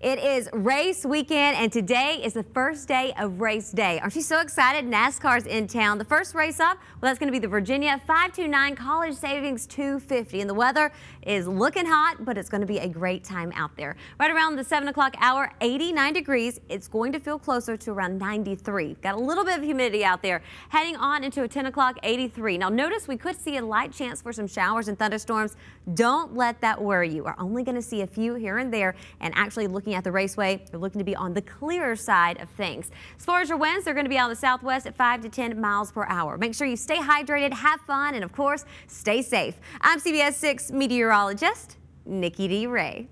It is race weekend, and today is the first day of race day. Aren't you so excited? NASCAR's in town. The first race up, well, that's going to be the Virginia 529 College Savings 250. And the weather is looking hot, but it's going to be a great time out there. Right around the 7 o'clock hour, 89 degrees. It's going to feel closer to around 93. Got a little bit of humidity out there. Heading on into a 10 o'clock, 83. Now, notice we could see a light chance for some showers and thunderstorms. Don't let that worry you. We're only going to see a few here and there, and actually looking looking at the raceway, they're looking to be on the clearer side of things. As far as your winds, they're going to be of the southwest at 5 to 10 miles per hour. Make sure you stay hydrated, have fun, and of course, stay safe. I'm CBS 6 meteorologist Nikki-Dee Ray.